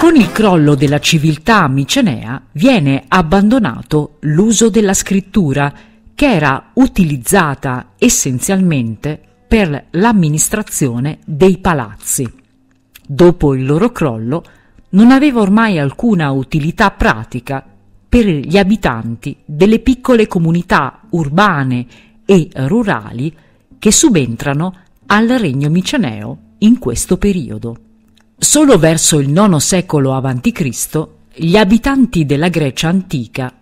Con il crollo della civiltà micenea viene abbandonato l'uso della scrittura che era utilizzata essenzialmente per l'amministrazione dei palazzi. Dopo il loro crollo non aveva ormai alcuna utilità pratica per gli abitanti delle piccole comunità urbane e rurali che subentrano al regno miceneo in questo periodo. Solo verso il IX secolo a.C. gli abitanti della Grecia antica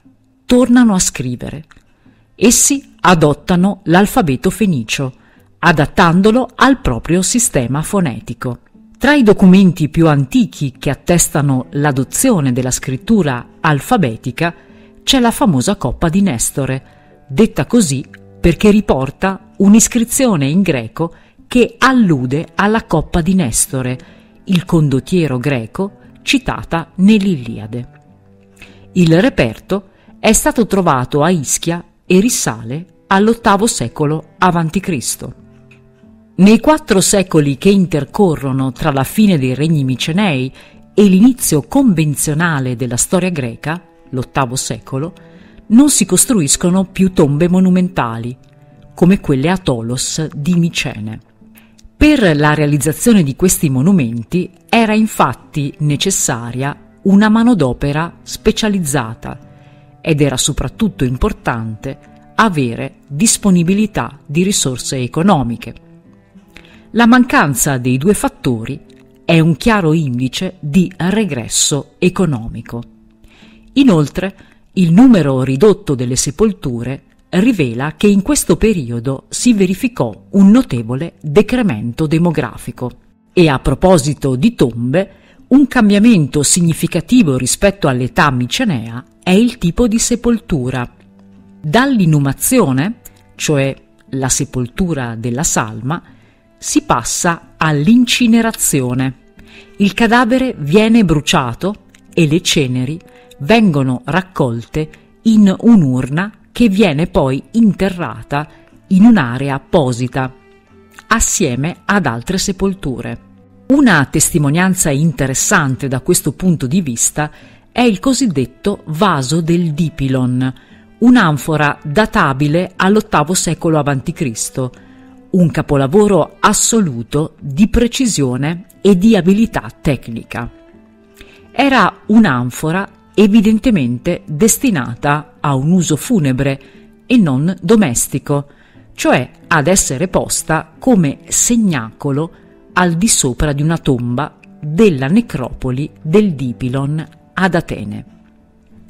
tornano a scrivere. Essi adottano l'alfabeto fenicio, adattandolo al proprio sistema fonetico. Tra i documenti più antichi che attestano l'adozione della scrittura alfabetica c'è la famosa Coppa di Nestore, detta così perché riporta un'iscrizione in greco che allude alla Coppa di Nestore, il condottiero greco citata nell'Iliade. Il reperto è stato trovato a Ischia e risale all'VIII secolo a.C. Nei quattro secoli che intercorrono tra la fine dei regni micenei e l'inizio convenzionale della storia greca, l'VIII secolo, non si costruiscono più tombe monumentali, come quelle a Tolos di Micene. Per la realizzazione di questi monumenti era infatti necessaria una manodopera specializzata ed era soprattutto importante avere disponibilità di risorse economiche. La mancanza dei due fattori è un chiaro indice di regresso economico. Inoltre, il numero ridotto delle sepolture rivela che in questo periodo si verificò un notevole decremento demografico. E a proposito di tombe, un cambiamento significativo rispetto all'età micenea è il tipo di sepoltura. Dall'inumazione, cioè la sepoltura della salma, si passa all'incinerazione. Il cadavere viene bruciato e le ceneri vengono raccolte in un'urna che viene poi interrata in un'area apposita, assieme ad altre sepolture. Una testimonianza interessante da questo punto di vista è il cosiddetto vaso del Dipilon, un'anfora databile all'VIII secolo a.C., un capolavoro assoluto di precisione e di abilità tecnica. Era un'anfora evidentemente destinata a un uso funebre e non domestico, cioè ad essere posta come segnacolo al di sopra di una tomba della necropoli del Dipilon ad Atene.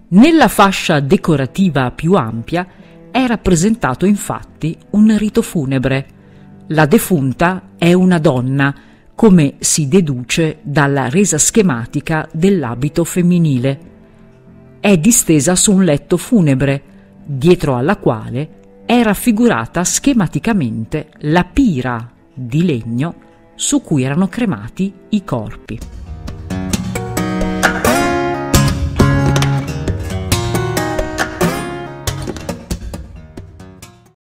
Nella fascia decorativa più ampia è rappresentato infatti un rito funebre. La defunta è una donna, come si deduce dalla resa schematica dell'abito femminile è distesa su un letto funebre, dietro alla quale è raffigurata schematicamente la pira di legno su cui erano cremati i corpi.